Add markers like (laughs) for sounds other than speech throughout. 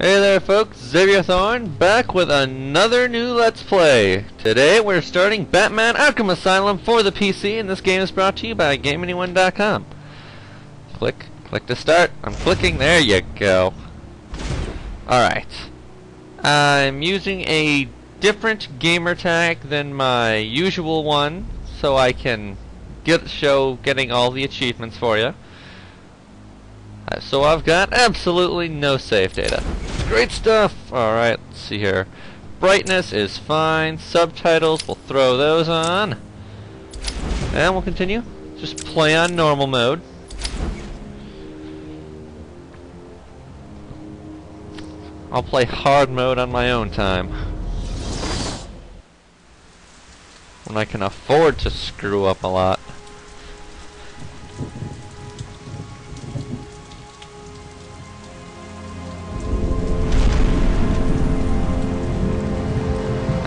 Hey there folks, Xavier Thorne back with another new Let's Play. Today we're starting Batman Arkham Asylum for the PC and this game is brought to you by GameAnyone.com. Click, click to start. I'm clicking, there you go. Alright. I'm using a different gamer tag than my usual one so I can get show getting all the achievements for you. Uh, so I've got absolutely no save data. Great stuff! Alright, let's see here. Brightness is fine. Subtitles, we'll throw those on. And we'll continue. Just play on normal mode. I'll play hard mode on my own time. When I can afford to screw up a lot.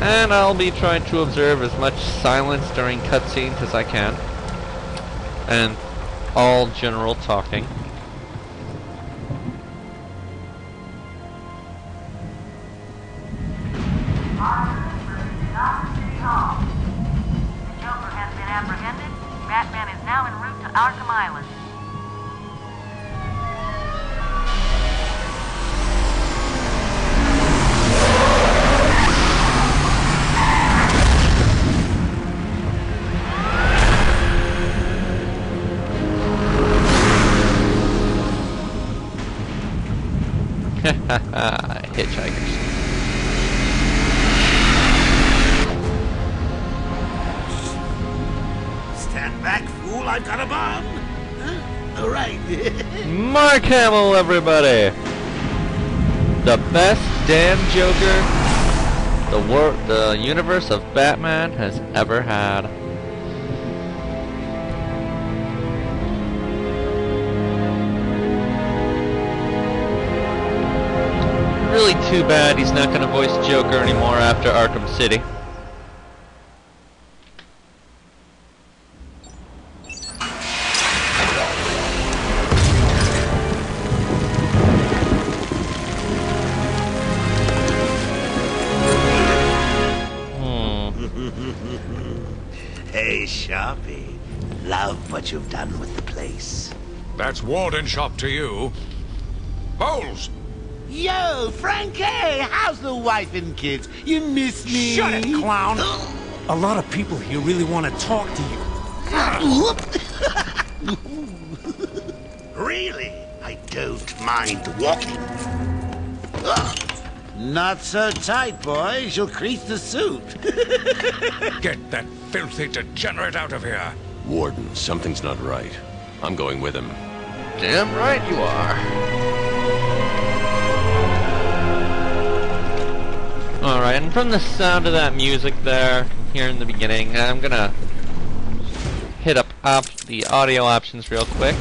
And I'll be trying to observe as much silence during cutscenes as I can. And all general talking. Batman is now en route to Arkham Island. (laughs) Hitchhikers. Stand back, fool, I've got a bomb! Huh? All right. (laughs) Mark Hamill, everybody! The best damn Joker the wor the universe of Batman has ever had. Really too bad he's not going to voice Joker anymore after Arkham City. Hmm. (laughs) hey, Sharpie. Love what you've done with the place. That's Warden Sharp to you. Boles! Yo, Frankie, how's the wife and kids? You miss me? Shut it, clown! A lot of people here really want to talk to you. (laughs) really? I don't mind walking. Not so tight, boys. You'll crease the suit. (laughs) Get that filthy degenerate out of here! Warden, something's not right. I'm going with him. Damn right you are. Alright, and from the sound of that music there, here in the beginning, I'm gonna hit up op the audio options real quick.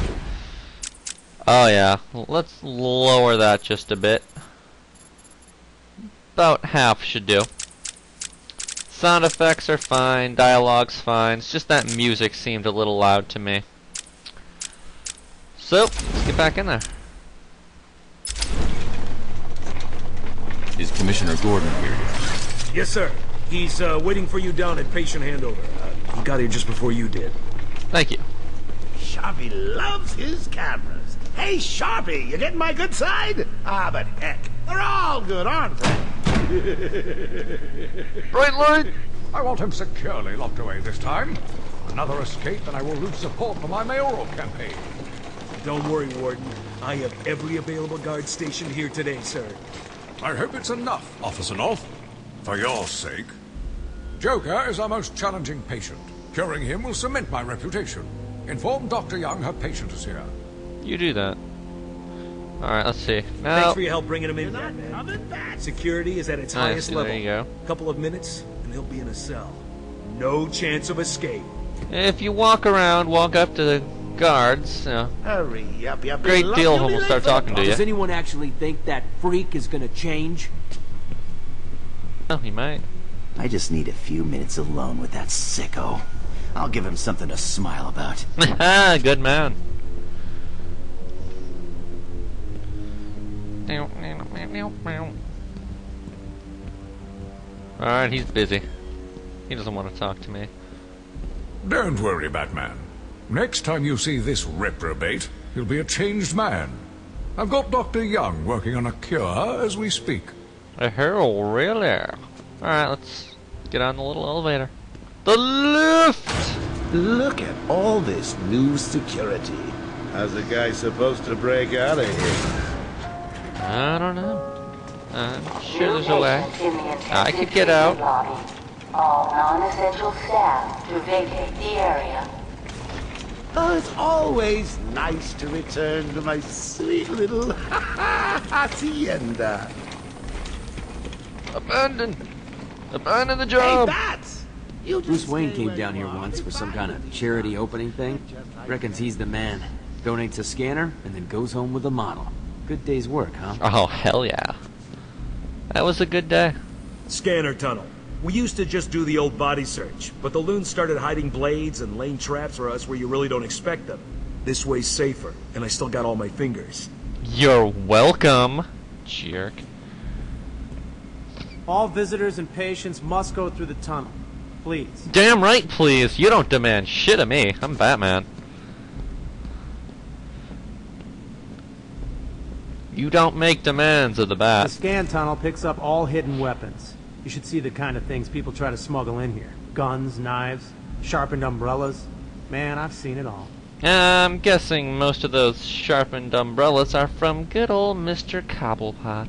Oh yeah, let's lower that just a bit. About half should do. Sound effects are fine, dialogue's fine, it's just that music seemed a little loud to me. So, let's get back in there. Is Commissioner Gordon here yet? Yes, sir. He's uh, waiting for you down at patient handover. Uh, he got here just before you did. Thank you. Sharpie loves his cameras. Hey, Sharpie, you getting my good side? Ah, but heck, they're all good, aren't they? (laughs) Bright light! I want him securely locked away this time. Another escape and I will lose support for my mayoral campaign. Don't worry, Warden. I have every available guard stationed here today, sir. I hope it's enough, Officer North. For your sake. Joker is our most challenging patient. Curing him will cement my reputation. Inform Dr. Young her patient is here. You do that. Alright, let's see. Thanks for your help bringing him in, Not coming back. Security is at its I highest see, level. there you go. A Couple of minutes, and he'll be in a cell. No chance of escape. if you walk around, walk up to the guards, you know, Hurry up, you great big deal of lump. them You'll start late talking to you. Does anyone actually think that freak is gonna change? Oh, he might. I just need a few minutes alone with that sicko. I'll give him something to smile about. (laughs) Ah, good man. Alright, he's busy. He doesn't want to talk to me. Don't worry, Batman. Next time you see this reprobate, he'll be a changed man. I've got Dr. Young working on a cure as we speak. A hell, really? Alright, let's get on the little elevator. The lift! Look at all this new security. How's a guy supposed to break out of here? I don't know. I'm sure there's a way. I could get out. All non-essential staff to vacate the area. Oh, it's always nice to return to my sweet little (laughs) hacienda. Abandon! Abandon the job! Hey, job! Bats! Bruce Wayne came down here are. once for some kind of Everybody charity opening thing. Reckons he's the man. Donates a scanner and then goes home with a model. Good day's work, huh? Oh, hell yeah. That was a good day. Scanner tunnel. We used to just do the old body search, but the loons started hiding blades and laying traps for us where you really don't expect them. This way's safer, and I still got all my fingers. You're welcome, jerk. All visitors and patients must go through the tunnel. Please. Damn right, please. You don't demand shit of me. I'm Batman. You don't make demands of the bat. The scan tunnel picks up all hidden weapons. You should see the kind of things people try to smuggle in here. Guns, knives, sharpened umbrellas. Man, I've seen it all. I'm guessing most of those sharpened umbrellas are from good old Mr. Cobblepot,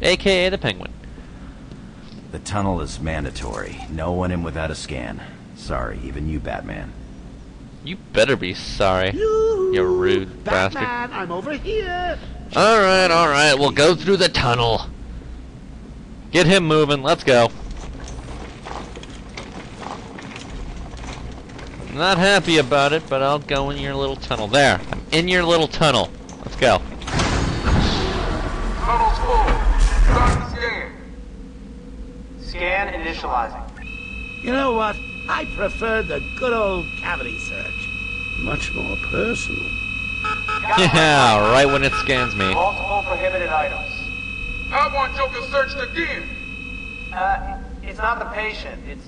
aka the Penguin. The tunnel is mandatory. No one in without a scan. Sorry, even you, Batman. You better be sorry. You, You rude bastard. Batman, I'm over here. Alright, alright, we'll go through the tunnel. Get him moving, let's go. Not happy about it, but I'll go in your little tunnel. There, I'm in your little tunnel. Let's go. Tunnel's full. Start the scan. Scan initializing. You know what? I prefer the good old cavity search. Much more personal. Yeah, right when it scans me. Multiple prohibited items. I want Joker searched again. Uh, it's not the patient. It's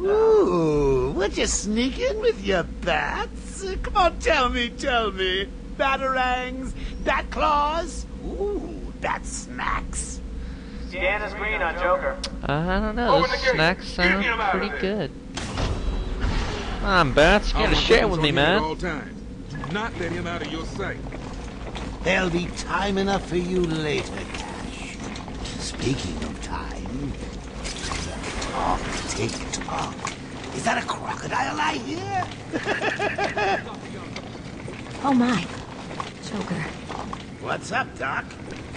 Ooh, would you sneak in with your bats? Uh, Come on, tell me, tell me. Batarangs, bat claws, ooh, bat smacks. scan is green on Joker. I don't know, Open those the gate. snacks sound him out of pretty good. Come on, Bats, you gotta share with me, man. all times. Do not let him out of your sight. There'll be time enough for you later, Cash. Speaking of time, talk, take talk. Is that a crocodile I hear? (laughs) Oh my. Joker. What's up, Doc?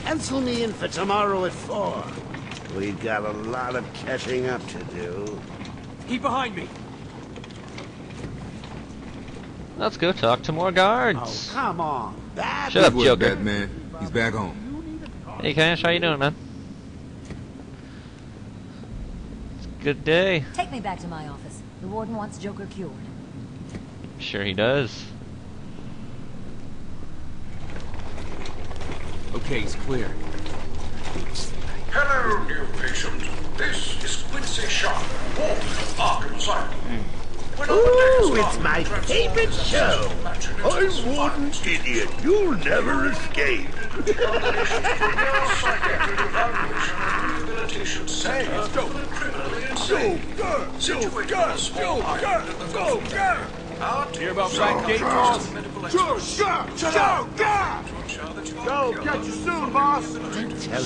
Pencil me in for tomorrow at four. We've got a lot of catching up to do. Keep behind me. Let's go talk to more guards. Oh, guards. come on. Bad Shut up, Joker. Batman. He's back home. Hey, Cash, how you doing, man? It's a good day. Take me back to my office. The warden wants Joker cured. Sure he does. Okay, he's clear. Hello, new patient. This is Quincy Sharp, warden of Arkham Asylum. When Ooh, it's my favorite show. mansion into a Warden Idiot. You'll never escape. psychiatric evaluation and rehabilitation center for the criminally insane. Situated in a small island in the Gulf of Mexico. Our team about is Blackgate comprised Boss? of medical experts to ensure you catch you soon, boss.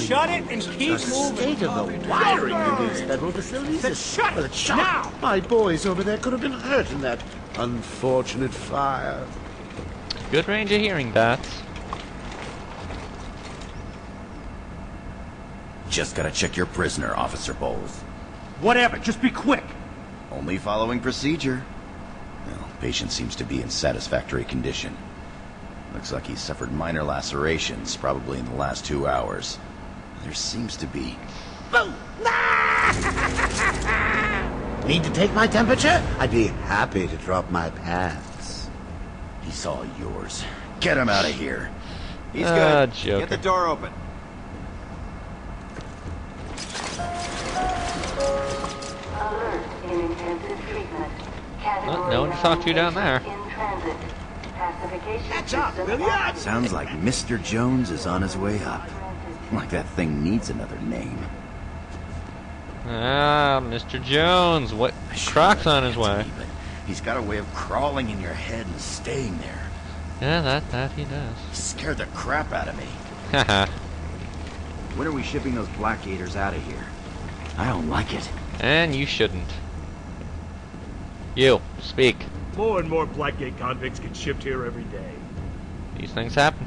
Shut it and keep The moving. state of the wiring in these federal facilities is shut well, it's shut. now. My boys over there could have been hurt in that unfortunate fire. Good range of hearing, Bats. Just gotta check your prisoner, Officer Boles. Whatever, just be quick. Only following procedure. Well, patient seems to be in satisfactory condition. Looks like he suffered minor lacerations, probably in the last two hours. There seems to be... Boom! (laughs) Need to take my temperature? I'd be happy to drop my pants. He's all yours. Get him out of here. He's ah, good. Joker. Get the door open. Category no one to talk to down there. In transit. Classification Catch up, system will ya? Sounds like Mr. Jones is on his way up. Like that thing needs another name. Ah, Mr. Jones. What? I Croc's on his way. me, He's got a way of crawling in your head and staying there. Yeah, that that he does. He scared the crap out of me. Haha. (laughs) When are we shipping those black gators out of here? I don't like it. and you shouldn't. You speak. More and more Blackgate convicts get shipped here every day. These things happen.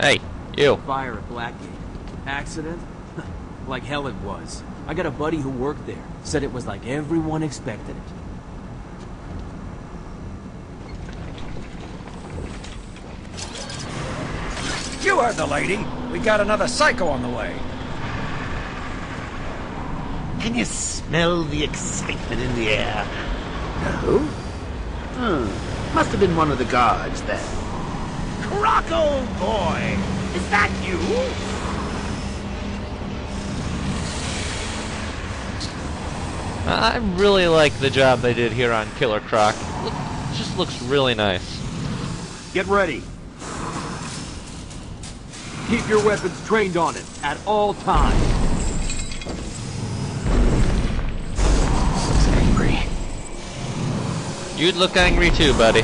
Hey, you. Fire at Blackgate. Accident? (laughs) like hell it was. I got a buddy who worked there. Said it was like everyone expected it. You heard the lady. We got another psycho on the way. Can you smell the excitement in the air? No? Hmm. Must have been one of the guards then. Croc, old boy! Is that you? I really like the job they did here on Killer Croc. Look, just looks really nice. Get ready. Keep your weapons trained on it at all times. You'd look angry too, buddy.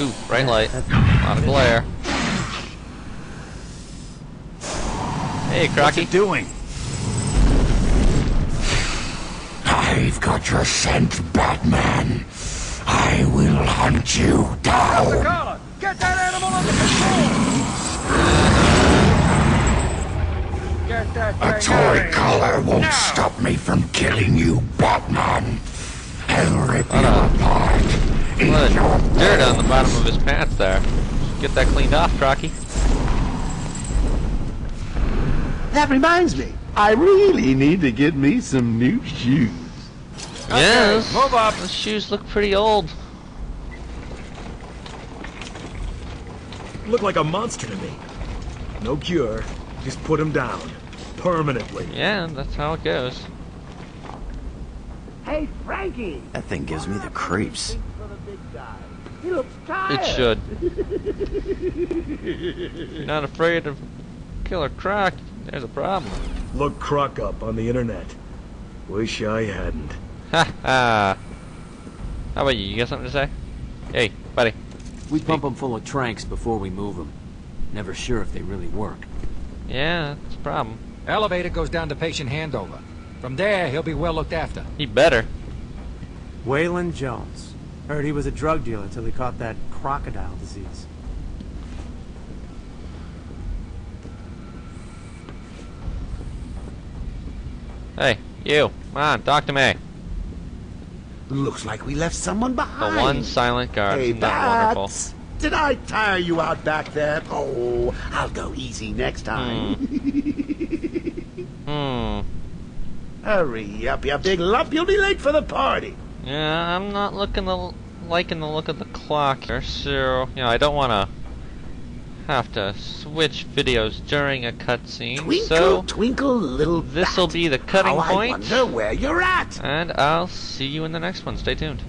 Ooh, bright light. A lot of glare. Hey, Crocky. doing? I've got your scent, Batman. I will hunt you down. Collar, get that animal under control! Get that A toy out collar won't Now. stop me from killing you, Batman. I'll rip you Hold on. apart. A Eat lot your of dirt on the bottom of his pants there. Get that cleaned off, Crocky. That reminds me. I really need to get me some new shoes. yes. move up. Those shoes look pretty old. Look like a monster to me. No cure. Just put him down. Permanently. Yeah, that's how it goes. Hey, Frankie! That thing gives me the creeps. For the big guy. He looks tired. It should. (laughs) You're not afraid of Killer Croc. There's a problem. Look Croc up on the internet. Wish I hadn't. Ha ha. How about you? You got something to say? Hey, buddy. We pump them full of tranks before we move them. Never sure if they really work. Yeah, that's a problem. Elevator goes down to patient handover. From there, he'll be well looked after. He better. Waylon Jones. Heard he was a drug dealer until he caught that crocodile disease. Hey, you. Come on, talk to me. Looks like we left someone behind. The one silent guard. Hey, Isn't that wonderful? Bats! Did I tire you out back there? Oh, I'll go easy next time. Hmm. Hurry up, you big lump. You'll be late for the party. Yeah, I'm not looking the liking the look of the clock here, so you know I don't want to have to switch videos during a cutscene. Twinkle, So twinkle, little this will be the cutting How point. I wonder where you're at. And I'll see you in the next one. Stay tuned.